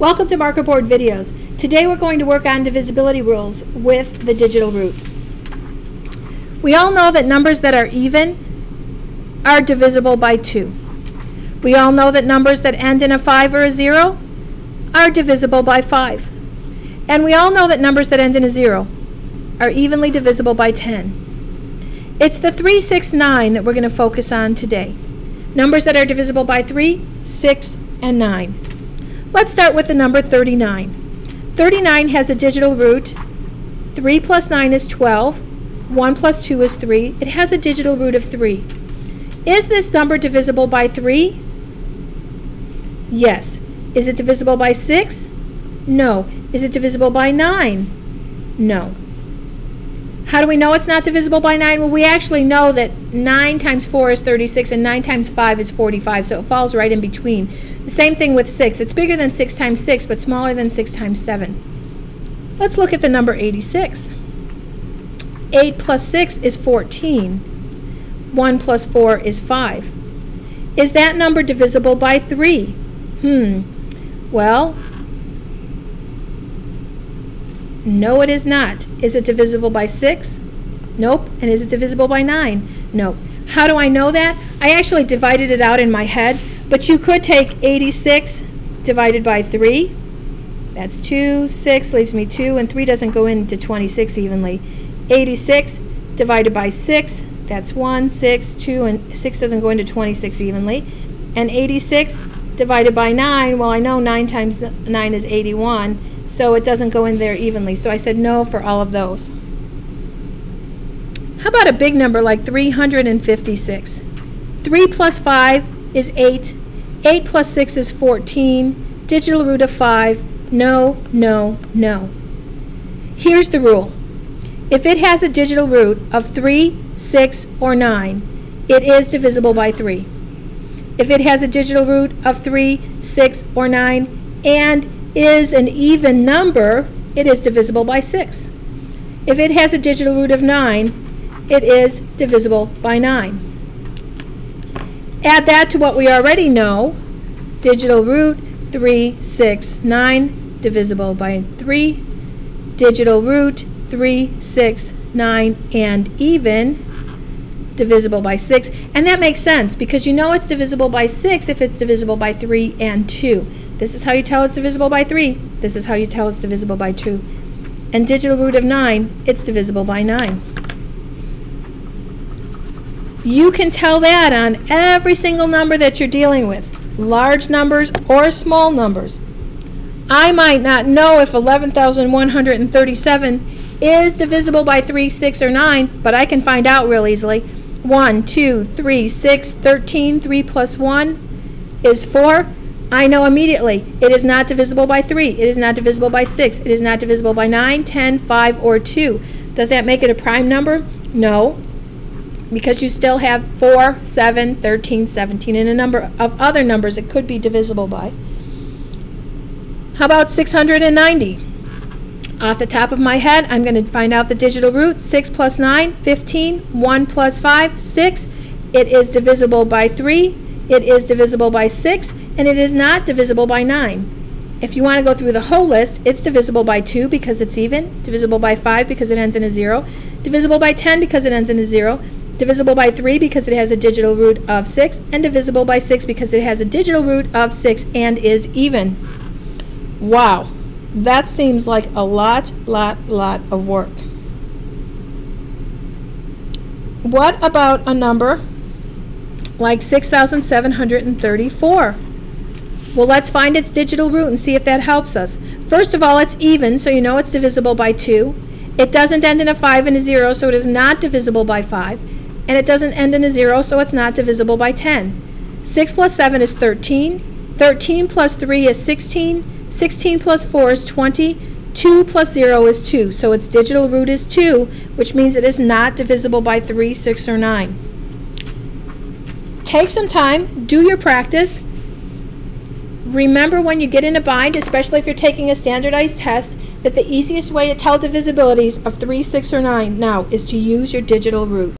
Welcome to Marker Board Videos. Today we're going to work on divisibility rules with the digital root. We all know that numbers that are even are divisible by 2. We all know that numbers that end in a 5 or a 0 are divisible by 5. And we all know that numbers that end in a 0 are evenly divisible by 10. It's the 3, 6, 9 that we're going to focus on today. Numbers that are divisible by 3, 6, and 9. Let's start with the number 39. 39 has a digital root. 3 plus 9 is 12. 1 plus 2 is 3. It has a digital root of 3. Is this number divisible by 3? Yes. Is it divisible by 6? No. Is it divisible by 9? No. How do we know it's not divisible by 9? Well, we actually know that 9 times 4 is 36 and 9 times 5 is 45, so it falls right in between. The same thing with 6. It's bigger than 6 times 6, but smaller than 6 times 7. Let's look at the number 86. 8 plus 6 is 14. 1 plus 4 is 5. Is that number divisible by 3? Hmm. Well, no, it is not. Is it divisible by 6? Nope. And is it divisible by 9? Nope. How do I know that? I actually divided it out in my head, but you could take 86 divided by 3. That's 2, 6 leaves me 2, and 3 doesn't go into 26 evenly. 86 divided by 6, that's 1, 6, 2, and 6 doesn't go into 26 evenly. And 86 divided by 9, well, I know 9 times 9 is 81, so it doesn't go in there evenly. So I said no for all of those. How about a big number like 356? 3 plus 5 is 8. 8 plus 6 is 14. Digital root of 5. No, no, no. Here's the rule. If it has a digital root of 3, 6, or 9, it is divisible by 3. If it has a digital root of 3, 6, or 9, and is an even number, it is divisible by 6. If it has a digital root of 9, it is divisible by 9. Add that to what we already know. Digital root 3, 6, 9, divisible by 3. Digital root 3, 6, 9, and even, divisible by 6. And that makes sense because you know it's divisible by 6 if it's divisible by 3 and 2. This is how you tell it's divisible by 3. This is how you tell it's divisible by 2. And digital root of 9, it's divisible by 9. You can tell that on every single number that you're dealing with, large numbers or small numbers. I might not know if 11,137 is divisible by 3, 6, or 9, but I can find out real easily. 1, 2, 3, 6, 13, 3 plus 1 is 4. I know immediately it is not divisible by 3, it is not divisible by 6, it is not divisible by 9, 10, 5, or 2. Does that make it a prime number? No, because you still have 4, 7, 13, 17, and a number of other numbers it could be divisible by. How about 690? Off the top of my head, I'm going to find out the digital root. 6 plus 9, 15. 1 plus 5, 6. It is divisible by 3. It is divisible by 6 and it is not divisible by 9. If you want to go through the whole list, it's divisible by 2 because it's even, divisible by 5 because it ends in a 0, divisible by 10 because it ends in a 0, divisible by 3 because it has a digital root of 6, and divisible by 6 because it has a digital root of 6 and is even. Wow, that seems like a lot, lot, lot of work. What about a number like 6,734? Well, let's find its digital root and see if that helps us. First of all, it's even, so you know it's divisible by 2. It doesn't end in a 5 and a 0, so it is not divisible by 5. And it doesn't end in a 0, so it's not divisible by 10. 6 plus 7 is 13. 13 plus 3 is 16. 16 plus 4 is 20. 2 plus 0 is 2, so its digital root is 2, which means it is not divisible by 3, 6, or 9. Take some time, do your practice, Remember when you get in a bind, especially if you're taking a standardized test, that the easiest way to tell divisibilities of 3, 6, or 9 now is to use your digital root.